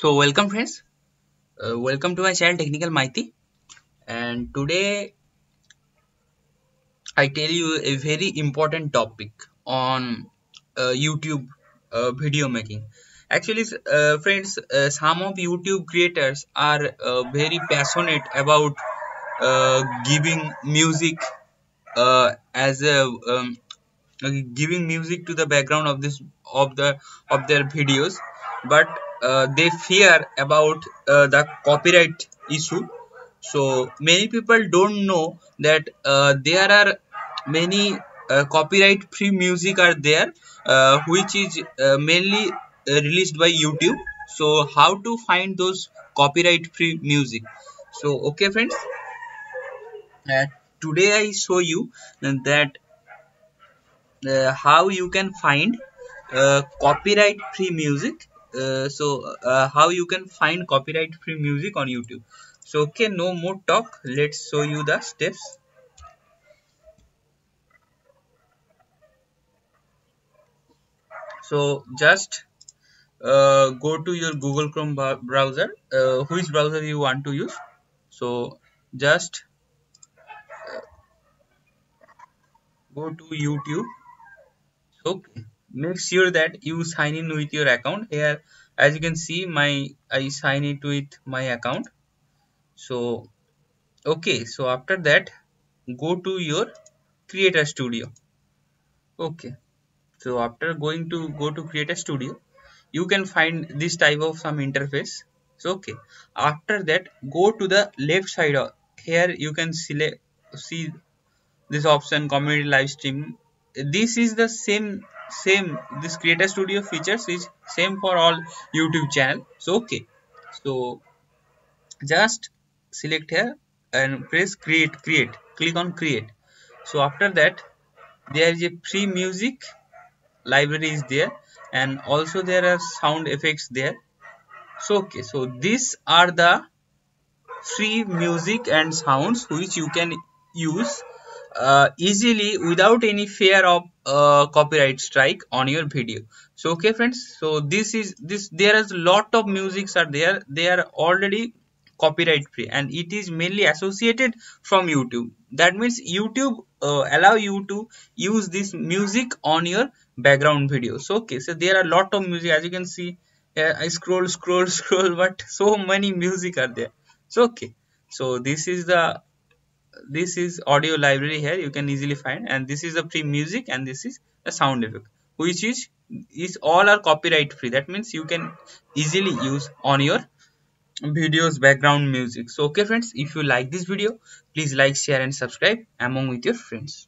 So welcome friends, uh, welcome to my channel Technical Maity. And today I tell you a very important topic on uh, YouTube uh, video making. Actually uh, friends, uh, some of YouTube creators are uh, very passionate about giving music as a um, giving music to the background of this of the of their videos. But uh, they fear about uh, the copyright issue. So many people don't know that uh, there are many uh, copyright free music are there uh, which is uh, mainly released by youtube. So how to find those copyright free music? So okay friends. Today i show you that how you can find copyright free music uh, so uh, how you can find copyright free music on youtube. So okay no more talk. Let's show you the steps. So just uh, go to your google chrome browser. Uh, which browser you want to use? So just uh, go to youtube. Okay make sure that you sign in with your account. Here as you can see my i sign it with my account. So okay. So after that go to your creator studio. Okay. So after going to go to creator studio you can find this type of some interface. So okay. After that go to the left side here you can select see this option community live stream. This is the same same this creator studio features is same for all youtube channel. So okay. So just select here and press create create. Click on create. So after that there is a free music library is there and also there are sound effects there. So okay. So these are the free music and sounds which you can use uh, easily without any fear of uh, copyright strike on your video. So okay friends. So this is this there is a lot of musics are there. They are already copyright free and it is mainly associated from youtube. That means youtube uh, allow you to use this music on your background video. So okay so there are a lot of music. As you can see i scroll scroll scroll but so many music are there. So okay. So this is the this is audio library here you can easily find and this is the free music and this is the sound effect which is is all are copyright free. That means you can easily use on your videos background music. So okay friends if you like this video please like share and subscribe among with your friends